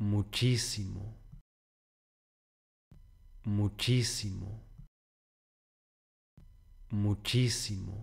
muchísimo, muchísimo, muchísimo.